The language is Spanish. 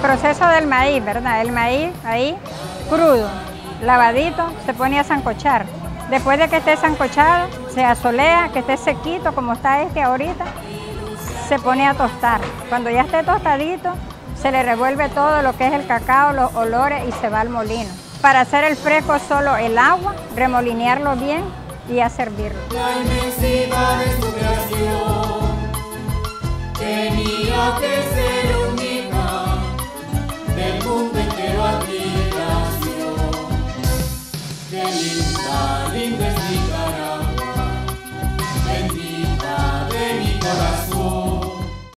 proceso del maíz, ¿verdad? El maíz ahí crudo, lavadito, se pone a zancochar. Después de que esté zancochado, se asolea, que esté sequito como está este ahorita, se pone a tostar. Cuando ya esté tostadito, se le revuelve todo lo que es el cacao, los olores y se va al molino. Para hacer el fresco solo el agua, remolinearlo bien y a servirlo. La